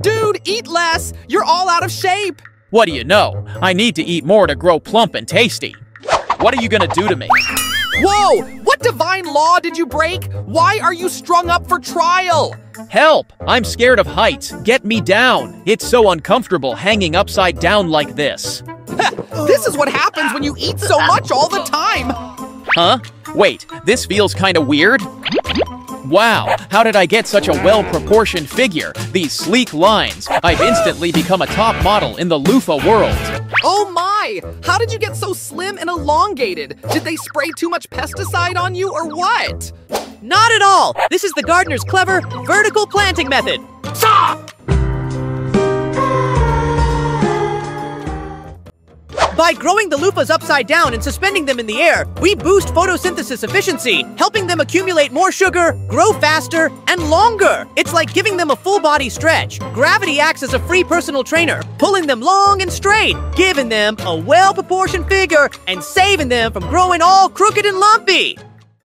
Dude, eat less! You're all out of shape! What do you know? I need to eat more to grow plump and tasty. What are you gonna do to me? Whoa! What divine law did you break? Why are you strung up for trial? Help! I'm scared of heights. Get me down. It's so uncomfortable hanging upside down like this. this is what happens when you eat so much all the time! Huh? Wait, this feels kinda weird? Wow, how did I get such a well-proportioned figure? These sleek lines. I've instantly become a top model in the loofah world. Oh my! How did you get so slim and elongated? Did they spray too much pesticide on you or what? Not at all! This is the gardener's clever vertical planting method. Stop! By growing the loofahs upside down and suspending them in the air, we boost photosynthesis efficiency, helping them accumulate more sugar, grow faster, and longer. It's like giving them a full body stretch. Gravity acts as a free personal trainer, pulling them long and straight, giving them a well proportioned figure, and saving them from growing all crooked and lumpy.